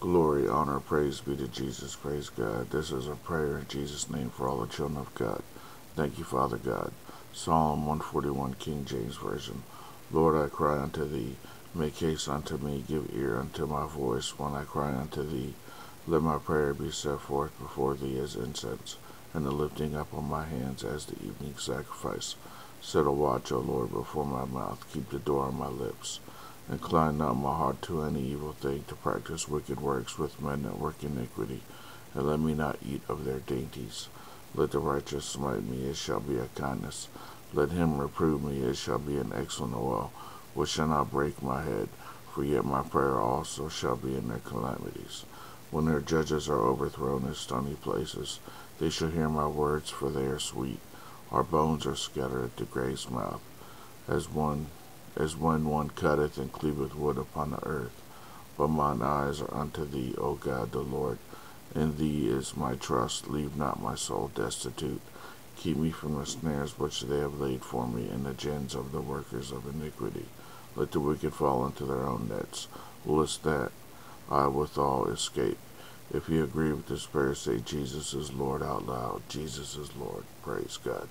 Glory, honor, praise be to Jesus. Praise God. This is a prayer in Jesus' name for all the children of God. Thank you, Father God. Psalm 141, King James Version. Lord, I cry unto thee. Make haste unto me. Give ear unto my voice when I cry unto thee. Let my prayer be set forth before thee as incense, and the lifting up of my hands as the evening sacrifice. Set a watch, O Lord, before my mouth. Keep the door on my lips. Incline not my heart to any evil thing, to practice wicked works with men that work iniquity, and let me not eat of their dainties. Let the righteous smite me, it shall be a kindness. Let him reprove me, it shall be an excellent oil, which shall not break my head, for yet my prayer also shall be in their calamities. When their judges are overthrown in stony places, they shall hear my words, for they are sweet. Our bones are scattered at the grave's mouth, as one as when one cutteth and cleaveth wood upon the earth. But mine eyes are unto thee, O God the Lord. In thee is my trust. Leave not my soul destitute. Keep me from the snares which they have laid for me, and the gins of the workers of iniquity. Let the wicked fall into their own nets. Lest that I withal escape. If you agree with this prayer, say Jesus is Lord out loud. Jesus is Lord. Praise God.